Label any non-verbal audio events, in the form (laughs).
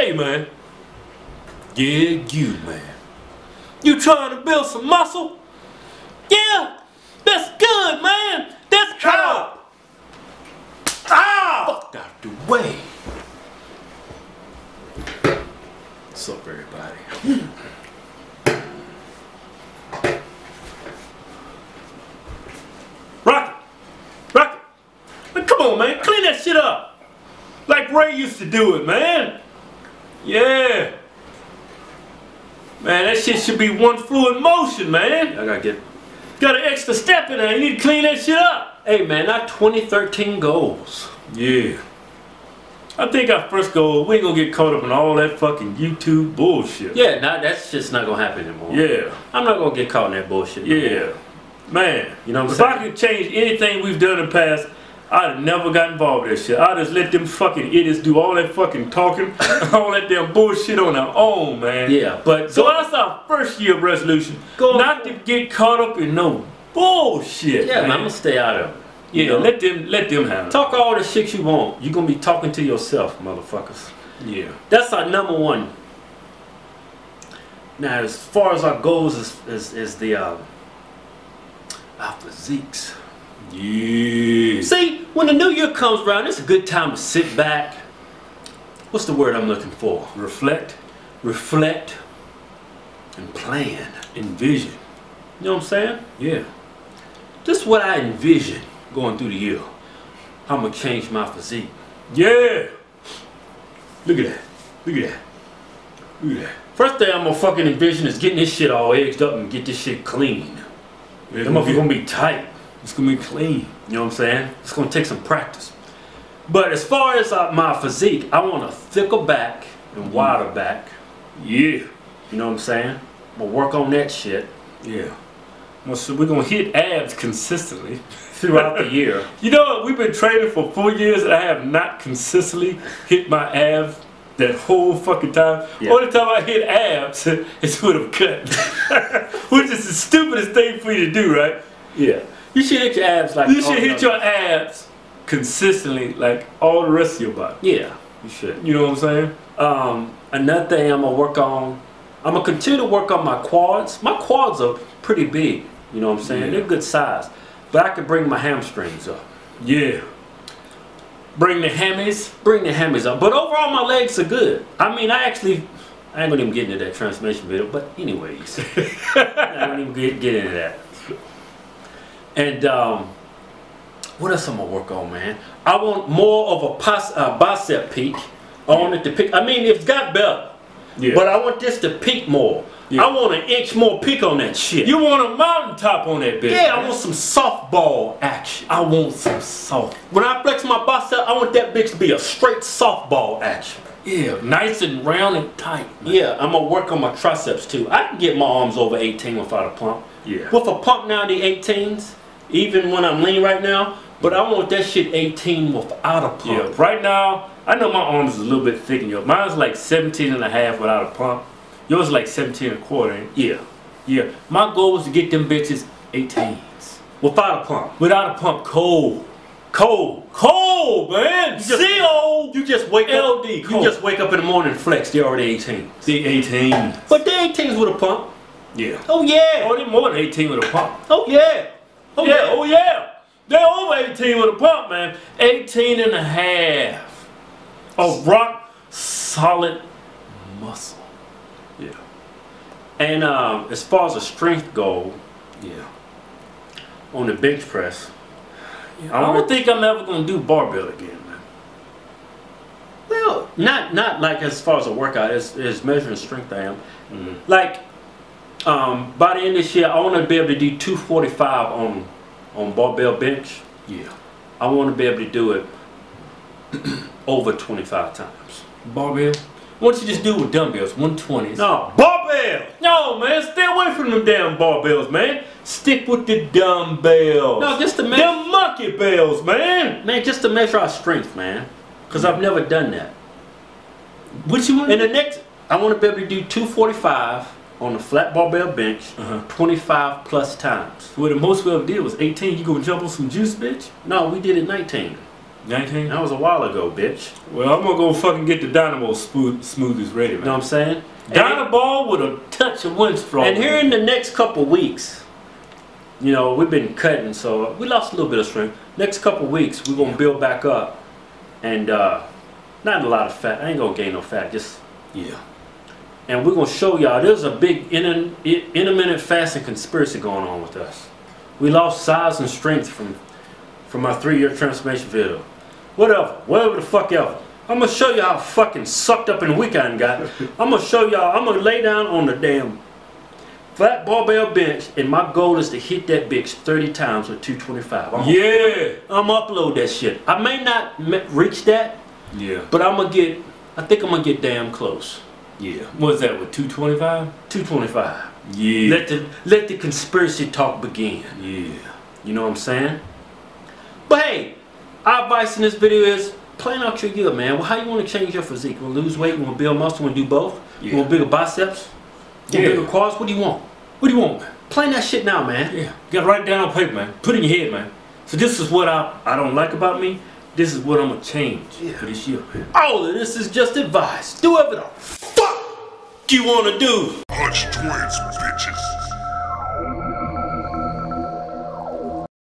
Hey, man. Yeah, you, man. You trying to build some muscle? Yeah, that's good, man. That's good. Ah! Fuck out the way. What's up, everybody? Rocket! Rocket! Come on, man. Clean that shit up. Like Ray used to do it, man. Yeah. Man, that shit should be one fluid motion, man. I gotta get. Got an extra step in there. You need to clean that shit up. Hey man, not 2013 goals. Yeah. I think our first goal, we ain't gonna get caught up in all that fucking YouTube bullshit. Yeah, nah, that's just not gonna happen anymore. Yeah. I'm not gonna get caught in that bullshit. Yeah. Man. You know what I'm if saying? I could change anything we've done in the past, I'd have never got involved with that shit. I'd just let them fucking idiots do all that fucking talking, (laughs) all that damn bullshit on their own, man. Yeah, but So that's our first year resolution. Go on. not to get caught up in no bullshit. yeah, man, I'm gonna stay out of it. Yeah, You know? let them let them have it. Talk all the shit you want. You're gonna be talking to yourself, motherfuckers. Yeah. That's our number one. Now, as far as our goals is is, is the uh, our physiques. Yeah. See, when the new year comes around, it's a good time to sit back. What's the word I'm looking for? Reflect, Reflect and plan. envision. You know what I'm saying? Yeah. This is what I envision going through the year. How I'm gonna change my physique. Yeah. Look at that. Look at that. Look at that. First thing I'm gonna fucking envision is getting this shit all edged up and get this shit clean. It's Them motherfuckers gonna be tight. It's gonna be clean. You know what I'm saying? It's gonna take some practice. But as far as uh, my physique, I want a thicker back and wider back. Yeah. You know what I'm saying? I'm gonna work on that shit Yeah. Well, so we're gonna hit abs consistently. (laughs) throughout the year. (laughs) You know what? We've been training for four years and I have not consistently hit my abs that whole fucking time. Yeah. Only time I hit abs (laughs) is with a cut. Which is the stupidest thing for you to do, right? Yeah. You should hit your abs like You should hit the your abs consistently like all the rest of your body. Yeah, you should. You know what I'm saying? Um, another thing I'm gonna work on, I'm gonna continue to work on my quads. My quads are pretty big. You know what I'm saying? Yeah. They're good size, but I can bring my hamstrings up. Yeah. Bring the hammies. Bring the hammies up. But overall, my legs are good. I mean, I actually, I ain't gonna even get into that transformation video. But anyways, (laughs) I don't even get, get into that. And um, what else I'm gonna work on, man? I want more of a pos, uh, bicep peak. I want it to peak. I mean, it's got better. Yeah. But I want this to peak more. Yeah. I want an inch more peak on that shit. you want a mountaintop on that bitch. yeah, I want some softball action. I want some soft. When I flex my bicep, I want that bitch to be a straight softball action. Yeah, nice and round and tight. man. Yeah, I'm gonna work on my triceps too. I can get my arms over 18 without a pump. Yeah. With a pump now, the 18s, even when I'm lean right now, but I want that shit 18 without a pump. Yeah, right now, I know my arms is a little bit thick in yours. Mine's like 17 and a half without a pump. Yours is like 17 and a quarter. it? Yeah. Yeah, my goal is to get them bitches 18s. Without a pump. Without a pump, cold. Cold. Cold, man. You just- CO. You just wake up. LD, You just wake up in the morning and flex. They're already 18. The 18. But they 18s with a pump. Yeah. Oh yeah. Oh, they more than 18 with a pump. Oh yeah. Oh yeah, oh yeah. They're over 18 with a pump, man. 18 and a half. Of rock solid muscle. Yeah. And um, as far as a strength goal, Yeah. on the bench press, I don't think I'm ever gonna do barbell again, man. well, not not like as far as a workout, as, as measuring strength I am. Mhm. Like, um, by the end of this year, I want to be able to do 245 on on barbell bench. Yeah. I want to be able to do it (clears throat) over 25 times. Barbell? Why don't you just do it with dumbbells, 120s? No, barbell. No, man, stay away from them damn barbells, man. Stick with the dumbbells. No, just to measure, them monkey bells, man. man, just to measure our strength, man. Cause I've never done that. What you want? In the next, I want to be able to do 245 on the flat barbell bench, Uh-huh. 25 plus times. Well, the most we ever did was 18. You gonna jump on some juice, bitch? No, we did it 19. 19? That was a while ago, bitch. Well, I'm gonna go fucking get the Dynamo smooth, smoothies ready, man. You know what I'm saying? Dianabol with a touch of Winstrol. And here in the next couple weeks, you know, we've been cutting, so we lost a little bit of strength. Next couple weeks, we're gonna build back up, and uh, not a lot of fat. I ain't gonna gain no fat, just Yeah. And we're gonna show y'all there's a big intermittent fasting conspiracy going on with us. We lost size and strength from from our three-year transformation video. Whatever, whatever the fuck ever. I'm gonna show you how fucking sucked up in the week I got. I'm gonna show y'all. I'm gonna lay down on the damn flat barbell bench, and my goal is to hit that bitch 30 times with 225. I'm, Yeah. I'm upload that shit. I may not reach that, Yeah. but I'm gonna get. I think I'm gonna get damn close. Yeah. What's that with 225? 225. Yeah. Let the let the conspiracy talk begin. yeah. You know what I'm saying? But hey, our advice in this video is plan out your year, man. Well, how you want to change your physique? You want to lose weight? You want to build muscle? You want to do both? You Yeah. want bigger biceps? You want Yeah. bigger quads? What do you want? What do you want, man? Plan that shit now, man. Yeah. You gotta write it down on paper, man. Put it in your head, man. So this is what I I don't like about me. This is what I'm gonna change Yeah. for this year, man. All of this is just advice. Do whatever the fuck you want to do. Twins, bitches.